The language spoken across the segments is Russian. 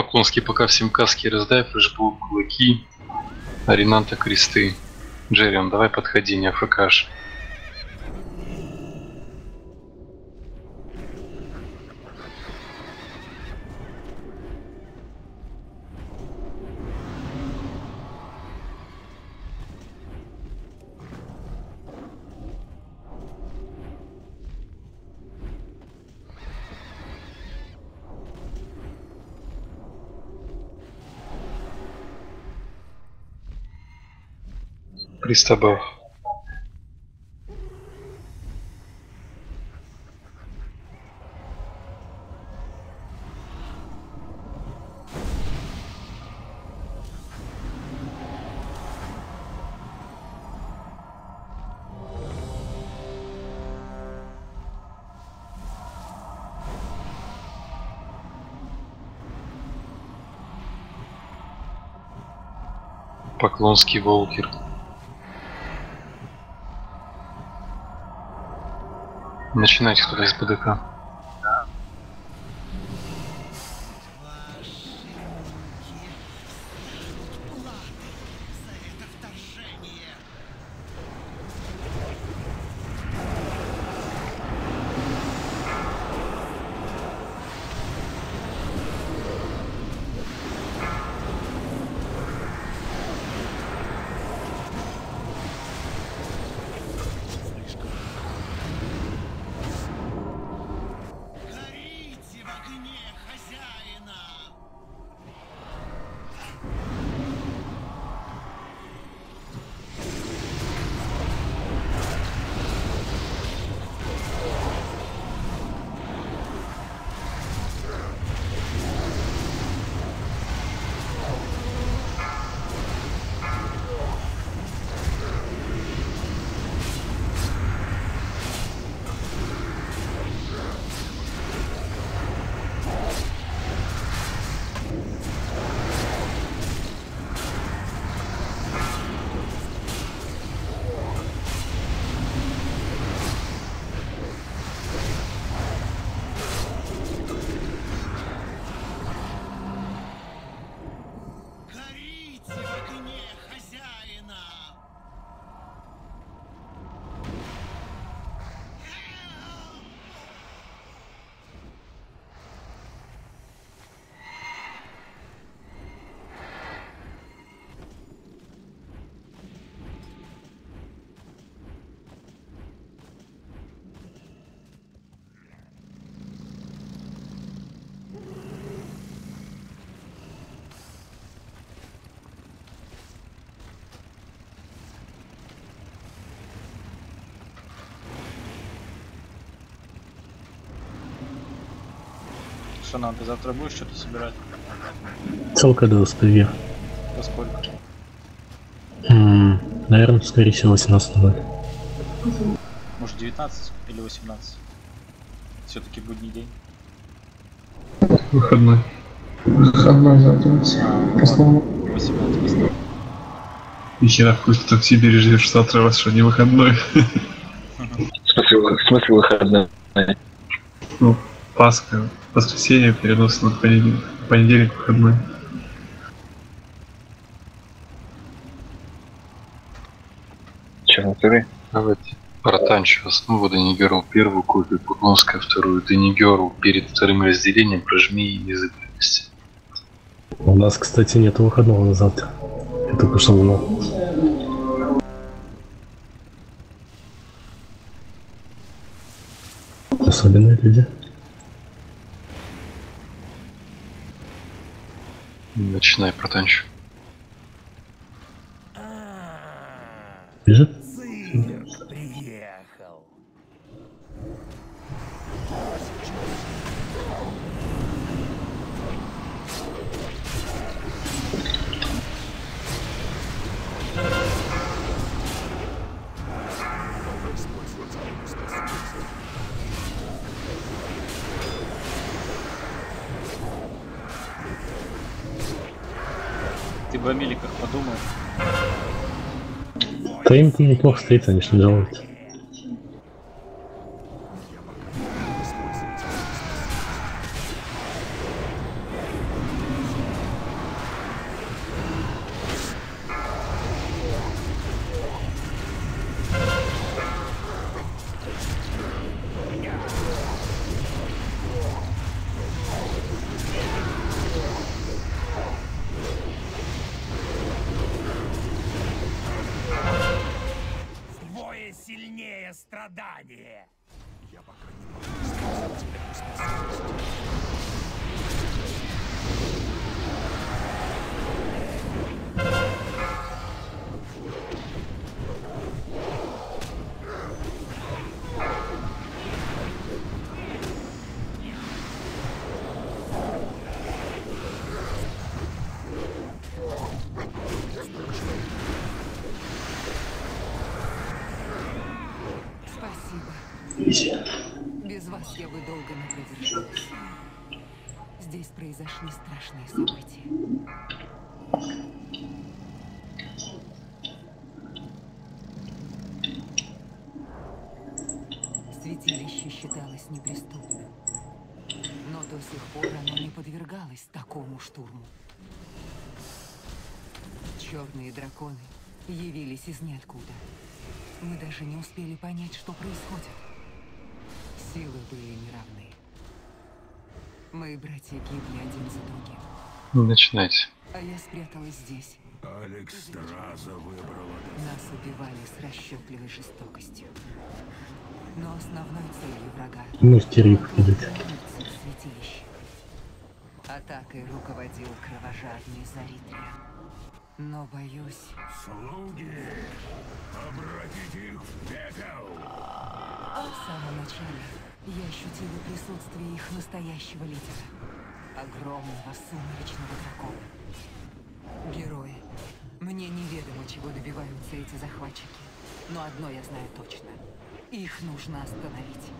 Поклонский пока всем каски раздай, флешбол, кулаки, Аринанта кресты. Джеррион, давай подходи, не АФКш. Пристабав. Поклонский Волкер. Начинайте кто-то из БДК. Что надо, завтра будешь что-то собирать? Целка до успеви. Во сколько? Наверное, скорее всего, 18 ноль. Может 19 или 18? Все-таки будний день. Выходной. Выходной завтра. Основном. 18 поставь. И хера хуй ты так себе бережешь завтра, раз что не выходной. В смысле, в смысле выходной? Ну, Пасха, воскресенье перенос на понедельник, понедельник выходной. Че, натуре? Давайте. Протанчу основу Денигеру первую копию, Поклонская вторую. Денигеру перед вторым разделением прожми языкности. У нас, кстати, нет выходного на завтра. Я только что узнал. Особенные люди. Начинай протанчу. Бежит? О меликах подумал. Да неплохо стоит, они ж не произошли страшные события. Святилище считалось неприступным. Но до сих пор оно не подвергалось такому штурму. Черные драконы явились из ниоткуда. Мы даже не успели понять, что происходит. Силы были неравны. Мои братья гибли один за другим. Не начинайте. А я спряталась здесь. Алекс Страза выбрала. Нас убивали с расчетливой жестокостью. Но основной целью врага Ну, святилище. Атакой руководил кровожадный Заритрия. Но, боюсь, Слуги, обратите их в пепел. в самом начале я ощутила присутствие их настоящего лидера. Огромного сумеречного дракона. Герои. Мне неведомо, чего добиваются эти захватчики. Но одно я знаю точно. Их нужно остановить.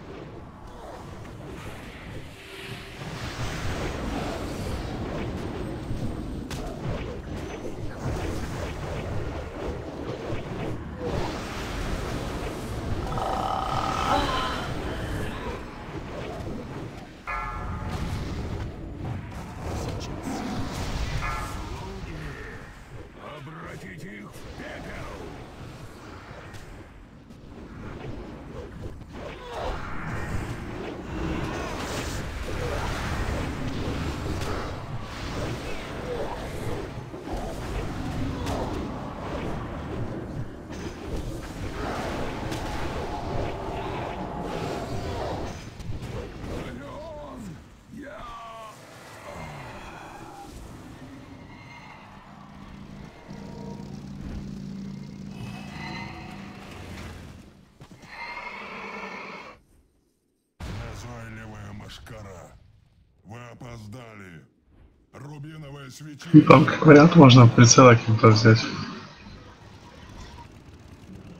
Там как вариант можно прицела каким-то взять.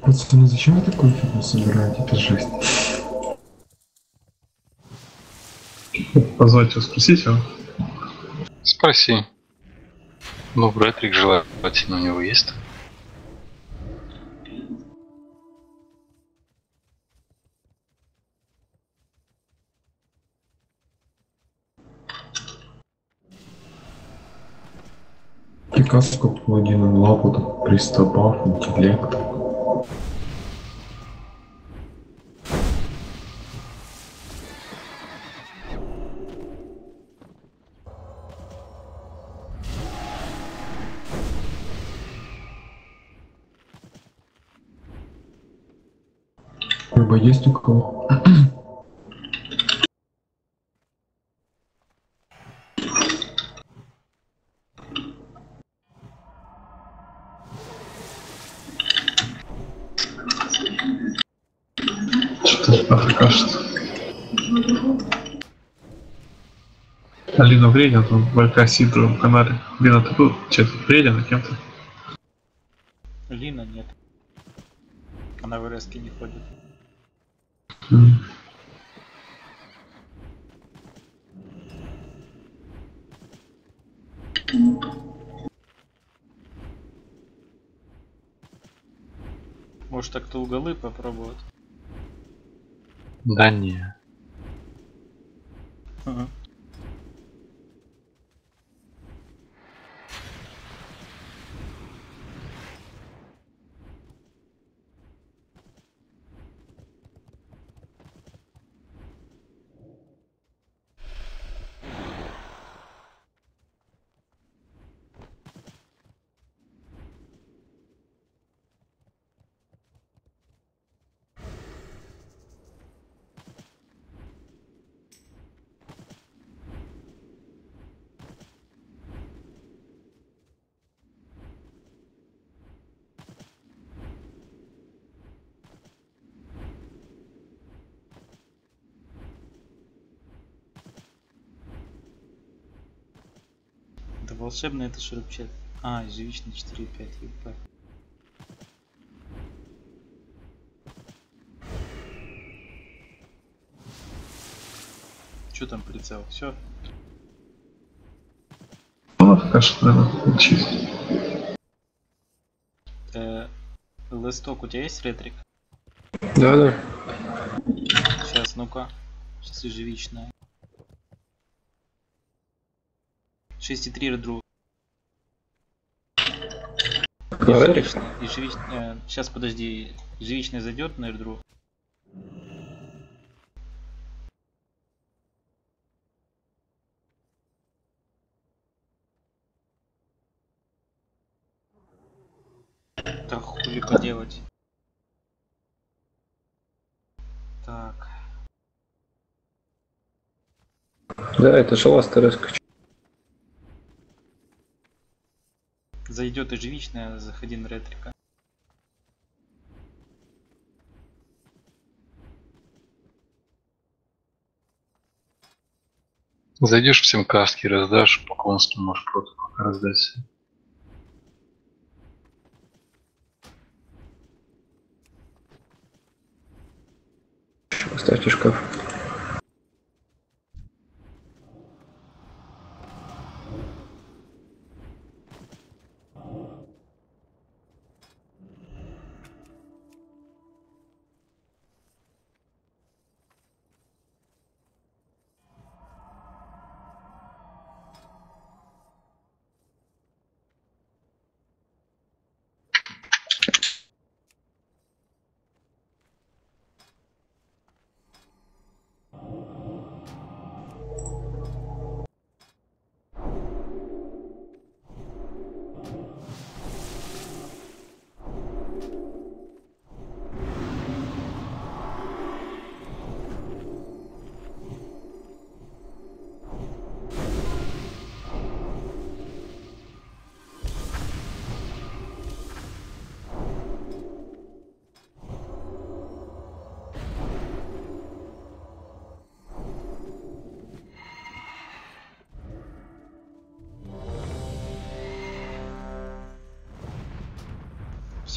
Пацаны, зачем вы такую фигню собираете? Это жесть. Позвать его, спросить его. Спроси. Ну, Брэтрик желательно у него есть. Паладину лапу, так приступав, интеллект. Рыба есть у кого? Алина вреден, там в Си в канале. Лина, ты был че-то вреден а кем-то? Лина нет. Она в РСК не ходит. Может так то уголы попробовать? Да не. Волшебный это шурупчат. А, и живичный 4,5, ебать. Чё там прицел? Все? Ну, пока что, наверное, учить. Э, листок, у тебя есть ретрик? Да, да. Сейчас, ну-ка. Сейчас и 6,3 редру. На ретрик? И живичная... Сейчас, подожди. Живичная зайдет на редру. Да хули поделать. Так. Да, это же ласт Зайдет и живичная, заходи на ретрика. Зайдешь всем каски, раздашь, поклонство можешь просто пока раздать. Поставьте шкаф.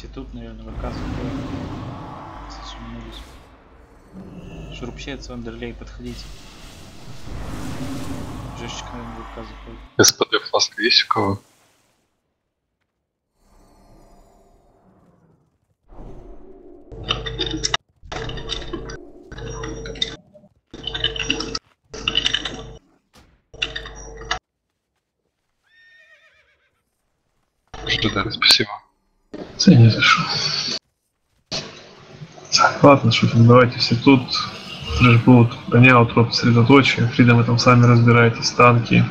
Все тут, наверное, в ВК заходят. Сосунулись. Шурупщец, Вандерлей, подходите. Жешечка, наверное, в ВК заходит. СПД фласка есть у кого? ЖД, спасибо. Я не зашел. Так, ладно, шутим, давайте все тут. Трэш будут гонял троп средоточие. Фридом там сами разбираетесь, танки.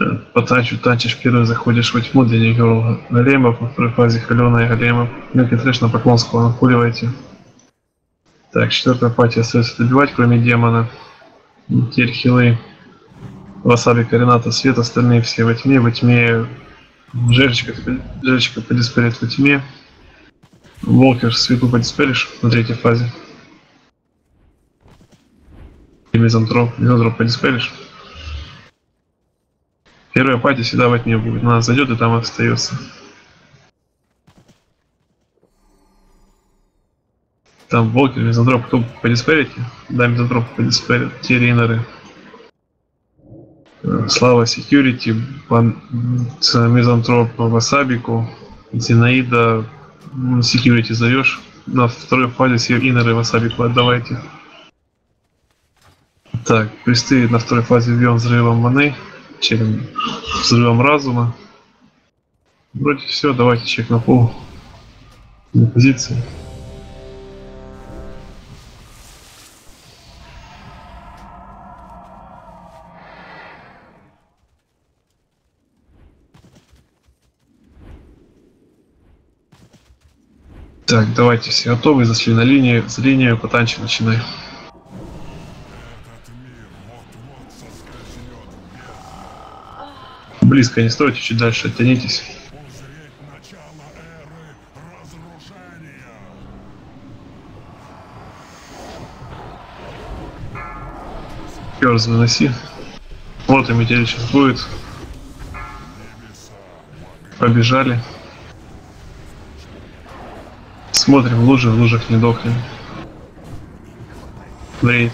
Э, По танчу танчишь первый, заходишь во тьму, для него големов, во второй фазе халена и големов. Мелкий трэш на Поклонского накуливайте. Так, четвертая пати остается добивать, кроме демона. Теперь хилы. Васаби, Карината, Свет, остальные все во тьме, во тьме Жерточка, жерточка подиспелит во тьме. Волкер свету подиспелишь на третьей фазе. И мизантроп. Мизантроп подиспелишь. Первая пати всегда во тьме будет. Она зайдет и там остается. Там Волкер, мизантроп, кто подиспелите? Да, мизантроп подиспелит. Те рейнеры. Слава Security, Мизантроп Васабику, Зинаида м, Security зовешь. На второй фазе все инеры Васабику отдавайте. Так, кресты на второй фазе введем взрывом маны, чем взрывом разума. Вроде все, давайте чек на пол. На позиции. Так, давайте все готовы, зашли на линию, с линию по танчу начинай. Близко не стойте, чуть дальше оттянитесь. Перз выноси. Вот и метель сейчас будет. Побежали. Смотрим в лужи, в лужах не дохнем. Рейд.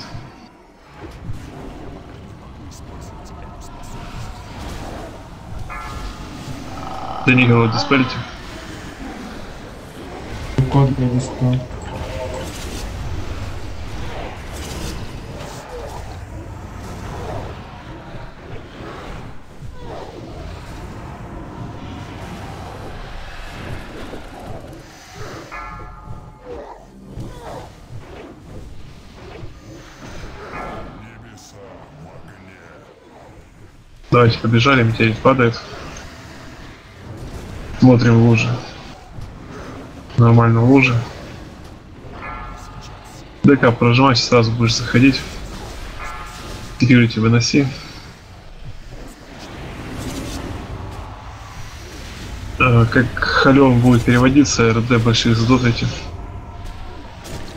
Денигова диспелите. Код для диска. Давайте побежали, метеорит падает. Смотрим лужи. Нормально в луже. ДК прожимайся, сразу будешь заходить. Секьюрити выноси. Э, Как хален будет переводиться, РД больших задотайте.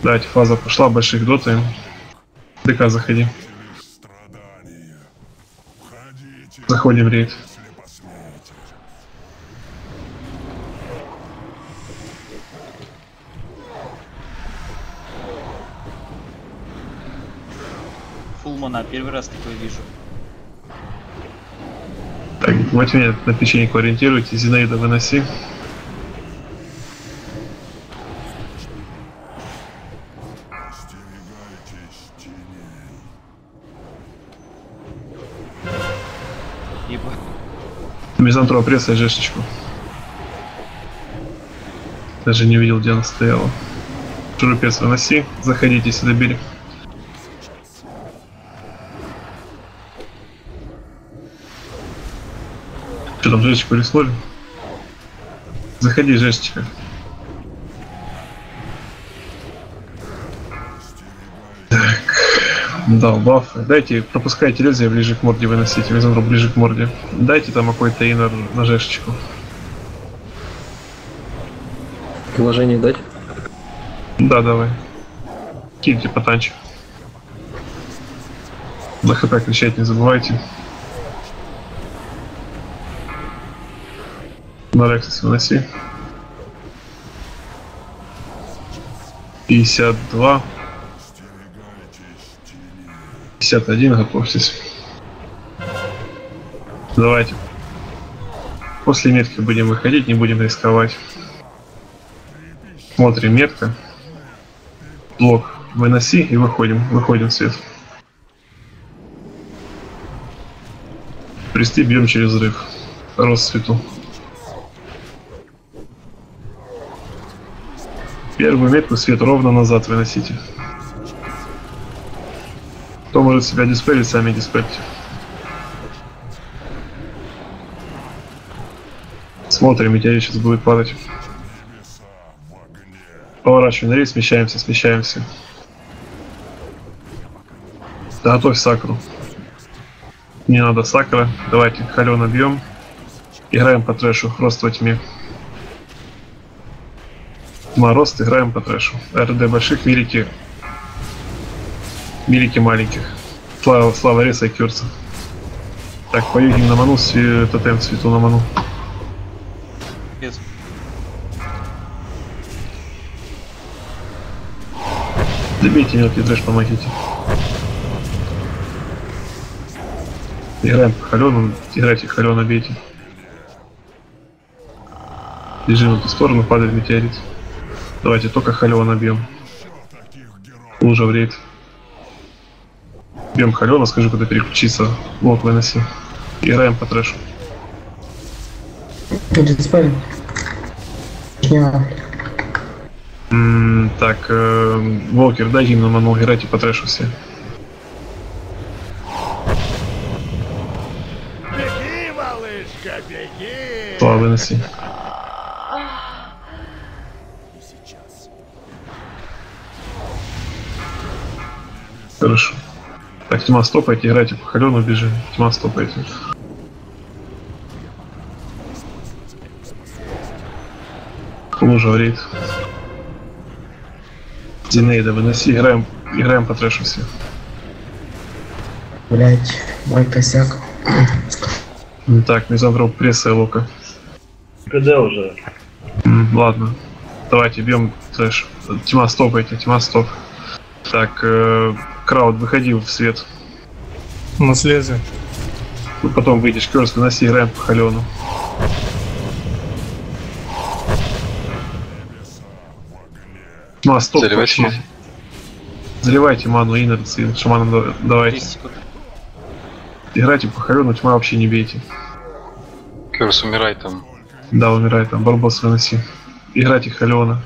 Давайте, фаза пошла, больших дотаем. ДК заходи. Заходим в рейд. Фулмана, первый раз такое вижу. Так, тьме на печеньку ориентируйте, Зинаида выноси. Мизантроп пресса жешечку. Даже не увидел, где она стояла. Шурупец выноси, заходите, если добили. Что там, жешечку риснули? Заходи, жешечка. Дал бафы. Дайте, пропускайте лезвие ближе к морде выносите, мизантроп ближе к морде. Дайте там какой-то инер на жешечку. Вложение дать? Да, давай. Киньте потанчик. На хп кричать не забывайте. На Рексис выноси. 52. 51, готовьтесь. Давайте. После метки будем выходить, не будем рисковать. Смотрим метка. Блок выноси и выходим. Выходим свет. Присты бьем через взрыв. Рост свету. Первую метку свет ровно назад выносите. Кто может себя диспелить, сами диспельте. Смотрим, метеорит сейчас будет падать. Поворачиваем на рейс, смещаемся, смещаемся. Готовь сакру. Не надо сакра. Давайте халена бьем. Играем по трэшу. Рост во тьме. Рост, играем по трэшу. РД больших, милики. Милики маленьких. Слава, слава реса и кюрца. Так, поюгим на ману, сви- тотем цвету на ману. Без. Добейте мелкий трэш, помогите. Играем по халену, играйте халена, бейте. Бежим в эту сторону, падает метеорит. Давайте только халена бьем. Таких героев. Лужа в рейд. Бьем халена, скажу, куда переключиться. Блок выноси. Играем по трэшу. Диспель. М, так, э, Волкер, дай гимн на ману, играйте по трэшу все. Беги, малышка, беги! Слава выноси. Хорошо. Так, тьма стопайте, играйте по халену, бежим. Тьма стопайте. Лужа в рейд. Динейда, выноси, играем, играем по трэшу все. Блять, мой косяк. Ну Так, мизантроп пресса и лока. КД уже. М, Ладно. Давайте бьем трэш. Тьма стопайте, тьма стоп. Так, э, крауд, выходи в свет. На слезе. Ну, Потом выйдешь, Керс, выноси, играем по халену. Тьма стоп Заливайте. Заливайте ману, инерции, шаманом да- давайте. 10 секунд. Играйте по халену, тьма вообще не бейте. Керс, умирай там. Да, умирай там, Барбос выноси. Играйте Халена.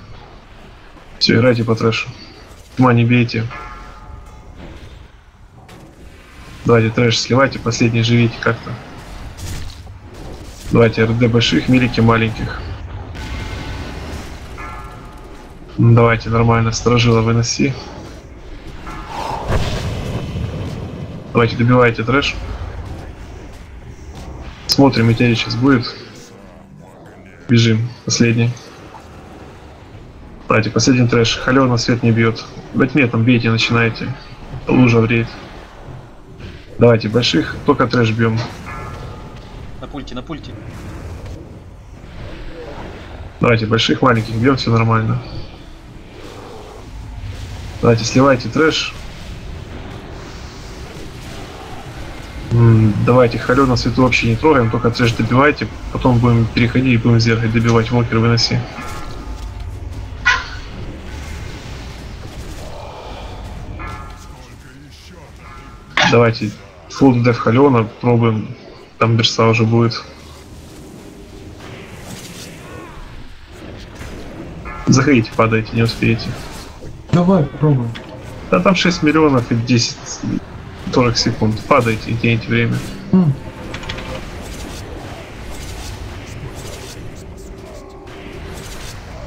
Все, играйте по трэшу. Тьма не бейте. Давайте трэш сливайте, последний живите как-то. Давайте РД больших, милики маленьких. Ну, Давайте, нормально, сторожила выноси. Давайте, добивайте трэш. Смотрим, метеорит сейчас будет. Бежим. Последний. Давайте, последний трэш. Халена свет не бьет. Во тьме там бейте, начинайте. Лужа вреет. Давайте, больших, только трэш бьем. На пульте, на пульте. Давайте, больших, маленьких бьем, все нормально. Давайте, сливайте трэш. Давайте, Халена свету вообще не трогаем, только трэш добивайте. Потом будем переходить и будем зеркать добивать. Волкер выноси. Давайте, фулл деф Халена, пробуем. Там берса уже будет. Заходите, падайте, не успеете. Давай, пробуем. Да там 6 миллионов и 10 40 секунд. Падайте и тяните время. М.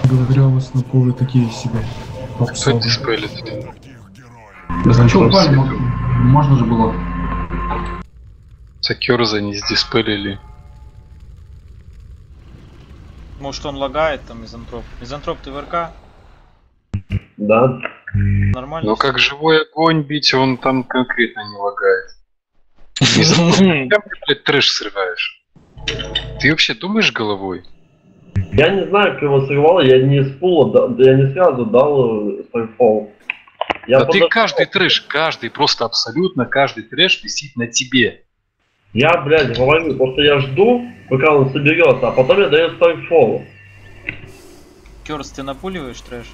Благодаря вас на поле такие себе. Кто Попсовые. диспелит? Без А чё, контроль Паль, свету. можно же было. За Керза не сдиспелили. Может он лагает там, мизантроп. Мизантроп, ты в РК? Да. Нормально? Но как живой огонь бить, он там конкретно не лагает. Зачем ты, блядь, трэш срываешь? Ты вообще думаешь головой? Я не знаю, кто его срывал, я не с пула, да- я не сразу дал э, Starfall. Я да ты подождал. каждый трэш, каждый, просто абсолютно каждый трэш висит на тебе. Я, блядь, говорю, просто я жду, пока он соберется, а потом я даю Starfall. Керс, ты напуливаешь трэш?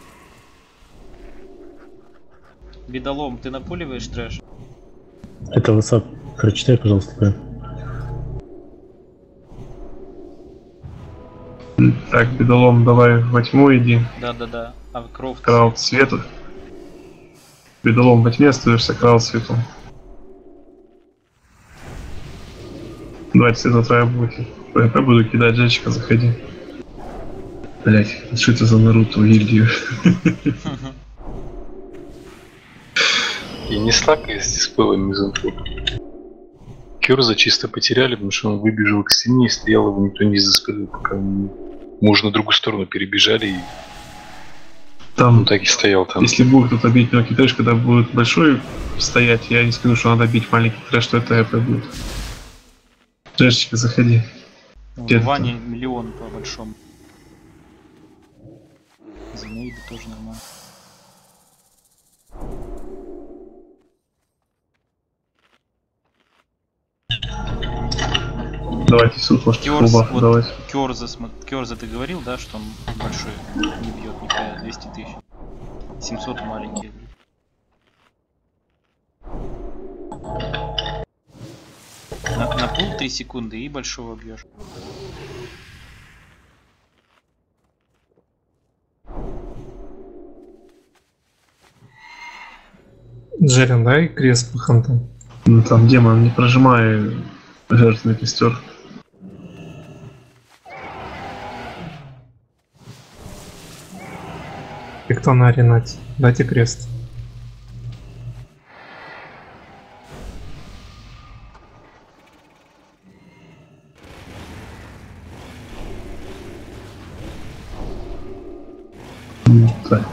Бедолом, ты напуливаешь трэш? Это WhatsApp. Прочитай, пожалуйста, Пэм. Так, бедолом, давай во тьму иди. Да-да-да. А Крофт? Крауд свету. Бедолом во тьме остаешься, крауд свету. Давайте света трое будете. ПВП буду кидать, Джечика, заходи. Блять, что это за Наруто гильдию? И не слакай с диспелом мизантроп. Керза чисто потеряли, потому что он выбежал к стене и стоял, его никто не заспелил, пока уже на другую сторону перебежали, и Там он так и стоял там. Если будет кто-то бить мелкий трэш, когда будет большой стоять, я не скажу, что надо бить маленький трэш, что это ЭП будет. Трэшечка, заходи. Где ты Ване миллион по большому. Зенейда тоже нормально. Давайте может, Керз, клуба вот давайте. Керза, ты говорил, да, что он большой не бьет нихуя, 200 тысяч. 700 маленький. Пул 3 секунды и большого бьешь. Джерин, дай крест по хантам. Ну, там демон, не прожимай жертвенный костер. И кто на аренате? Дайте крест.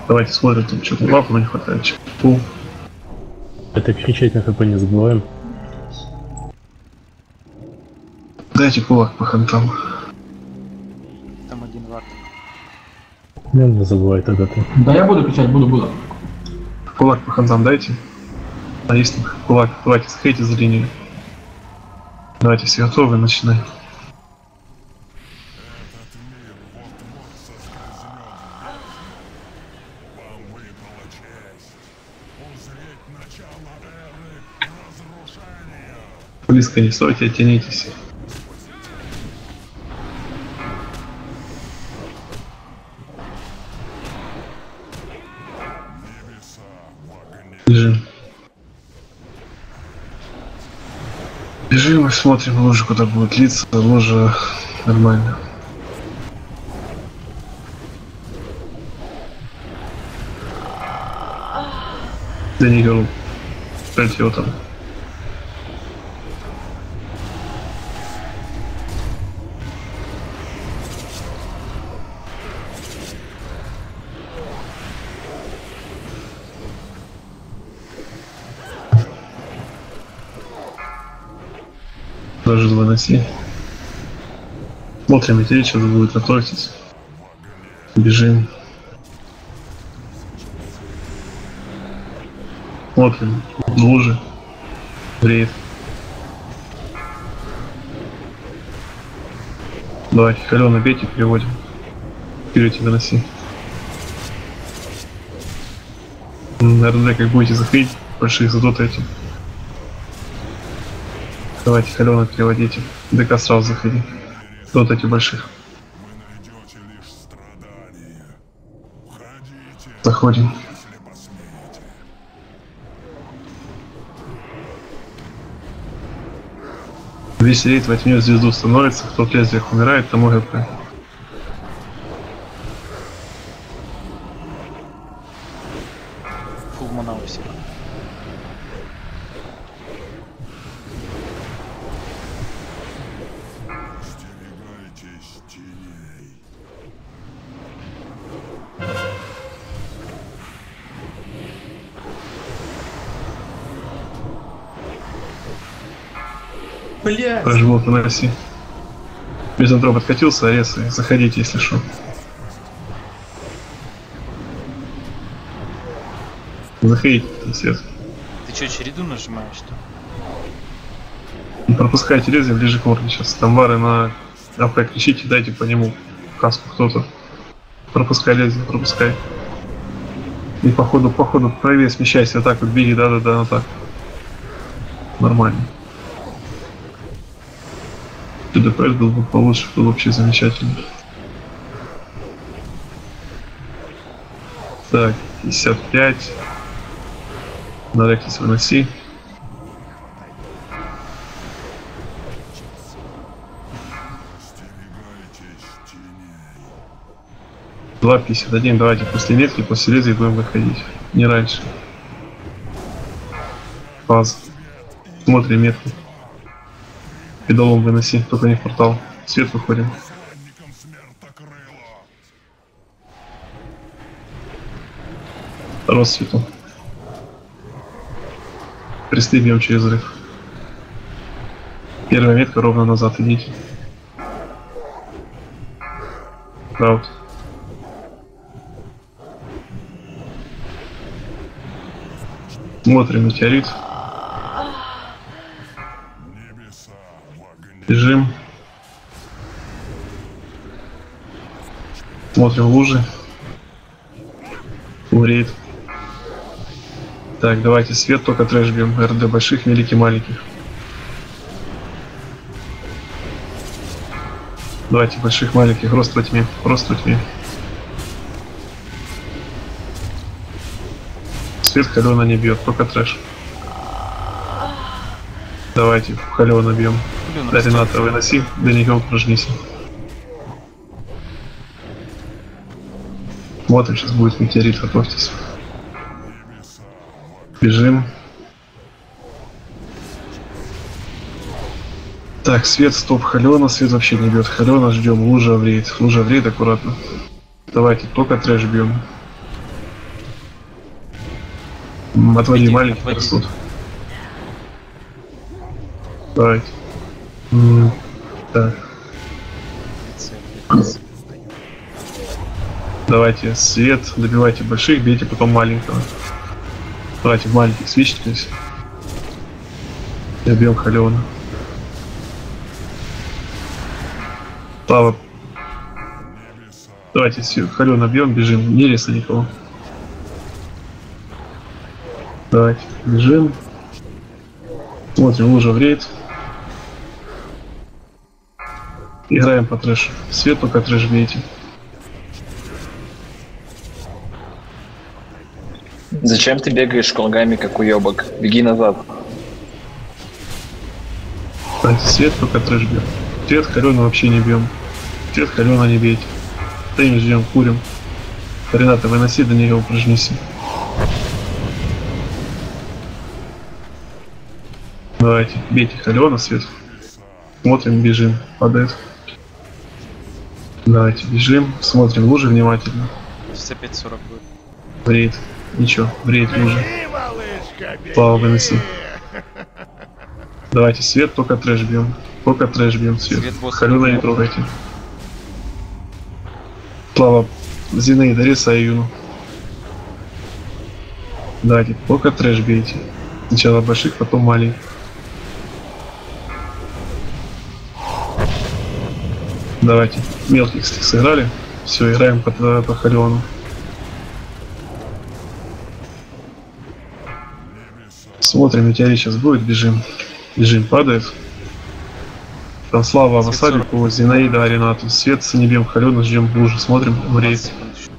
Давайте смотрим, там что-то лапу не хватает. чё. Пул. Это кричать на хп не забываем. Дайте кулак по хантам. Ну, не забывай тогда ты. Да я буду кричать, буду, буду. Кулак по хантам дайте. А если кулак, давайте сходите за линию. Давайте все готовы, начинаем. Близко не стойте, оттянитесь. Бежим. Бежим и смотрим лужу, куда будет литься. Лужа нормально. Да не говорю. Кстати, его там. Даже выноси. Смотрим, метеорит сейчас будет, готовьтесь. Бежим. Смотрим. Лужи. Бреет. Давайте, Халена, бейте, переводим. Вперед выноси. М, РД, как будете заходить, больших задотайте. Давайте, Халена, переводите. ДК сразу заходи. Вот эти больших. Заходим. Весь рейд возьмет звезду становится, кто в лезвиях умирает, тому ГП. Блять! Проживут на России. Мизантроп откатился, аресы. Заходите, если что. Заходите, свет. Ты что, череду нажимаешь, что? Не пропускайте лезвие ближе к морде сейчас. Там вары на АП кричите, дайте по нему каску кто-то. Пропускай лезвие, пропускай. И по ходу, по ходу правее смещайся, так вот беги, да-да-да, вот так. Нормально. ДПС был бы получше, был вообще замечательно. Так, 55. На Рексис выноси. Остерегайтесь теней. 2.51, давайте после ветки, после лезвия будем выходить. Не раньше. Фаза. Смотрим метку. Педалом выноси, только не в портал. Свет выходим. Россвету. Кресты бьем через взрыв. Первая метка ровно назад идите. Краут. Смотрим метеорит. Смотрим лужи. Умреет. Так, давайте свет, только трэш бьем. РД больших, великий, маленьких. Давайте больших, маленьких, рост во тьме, рост во тьме. Свет Халена не бьет, только трэш. Давайте, Халена бьем. Блин, Да, Рената, выноси, до нее упражнись. Вот сейчас будет метеорит, готовьтесь. Бежим. Так, свет, стоп, Халена, свет вообще не бьет. Халена ждем, лужа вреет. Лужа вреет, аккуратно. Давайте, только трэш бьем. Отводи, Иди, маленьких отводи. растут. Давайте. Так. Давайте свет, добивайте больших, бейте потом маленького. Давайте маленьких свечитесь. Добьем Халена. Слава. Давайте все, Халена бьем, бежим. Не реса никого. Давайте, бежим. Смотрим, лужа в рейд. Играем по трэшу. Свет пока трэш бейте. Зачем ты бегаешь кругами, как уебок? Беги назад. Свет пока трэш бьем. Свет Халена вообще не бьем. Свет Халена не бейте. Стоим, ждем, курим. Рената, выноси до нее, упражнись. Давайте, бейте Халена, свет. Смотрим, бежим. Падает. Давайте, бежим. Смотрим лужи внимательно. Сейчас опять 40 будет. Рейд. Ничего, малышка, беги! Слава, выноси. Давайте, свет, только трэш бьем. Только трэш бьем, свет. Халена не трогайте. Слава, Зинаида, Риса и Юну. Давайте, только трэш бейте. Сначала больших, потом маленьких. Давайте, мелких сыграли. Все, играем по, по Халиону. Смотрим, метеорит сейчас будет, бежим. Бежим, падает. Там Слава, Свет Авасарику, Зинаида, Аринату, Свет, Санебем, Халена, ждем лужи, смотрим, в 20 рейд. секунд еще.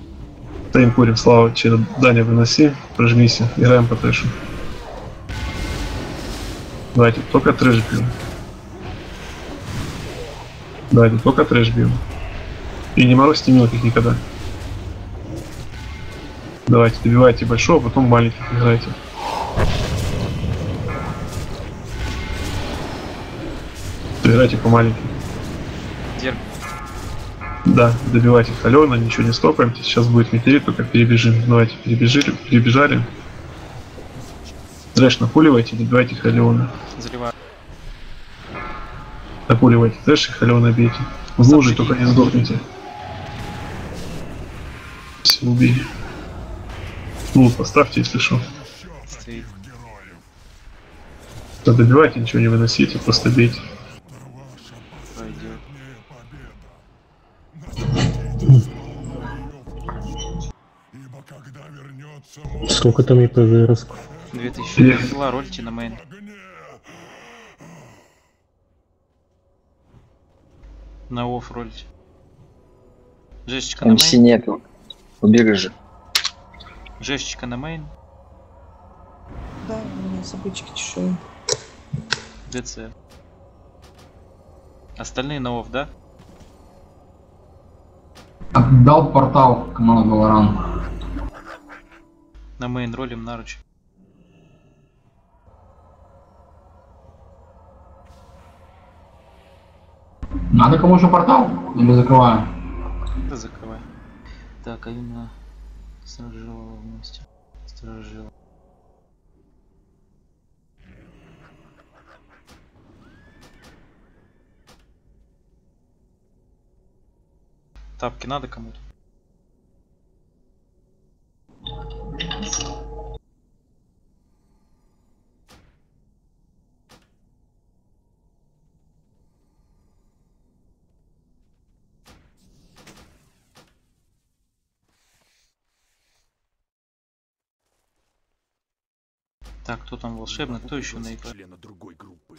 Стоим, курим, Слава, через Даня выноси, прожмись, играем по трэшу. Давайте, только трэш бьем. Давайте, только трэш бьем. И не морозьте мелких никогда. Давайте, добивайте большого, потом маленьких играйте. Играйте по маленьким. Дерг. Да, добивайте Халена, ничего не стопаемте. Сейчас будет метеорит, только перебежим. Давайте, перебежали, перебежали. Трэш напуливайте, добивайте Халена. Заливаю. Напуливайте трэш и Халена бейте. В луже только не сдохните. Все, убили. Ну, поставьте, если что. Стоит. Да добивайте, ничего не выносите, просто бейте. Сколько там ИП выроску? 2000 Нет. взяла рольте на мейн. На офф рольте. Жесточка на мейн. нет. Убегай же. Жесточка на мейн. Да, у меня событчики чешую. ДЦ. Остальные на офф, да? Отдал портал команда Valorant. На мейн ролим наруч. Надо кому же портал? Или закрываю? Да закрывай. Так, а именно Стражила вместе. Стражила. Тапки надо кому-то? Так, кто там волшебный, кто еще на экране? члена другой группы.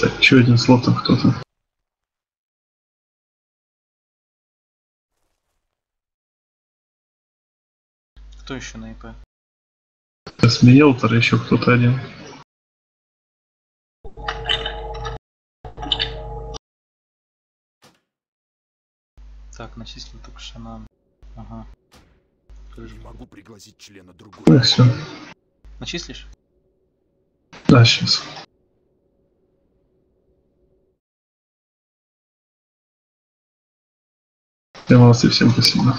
Так, еще один слот там кто-то. Кто еще на ИП? Сменил, второй еще кто-то один. Так, начислил только Шанан. Ага. Не могу пригласить члена другой Ну все. Начислишь? Да, сейчас. Молодцы, всем спасибо.